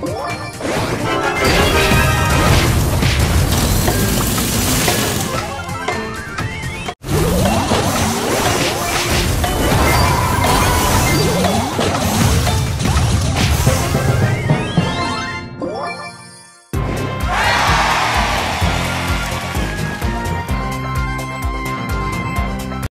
What?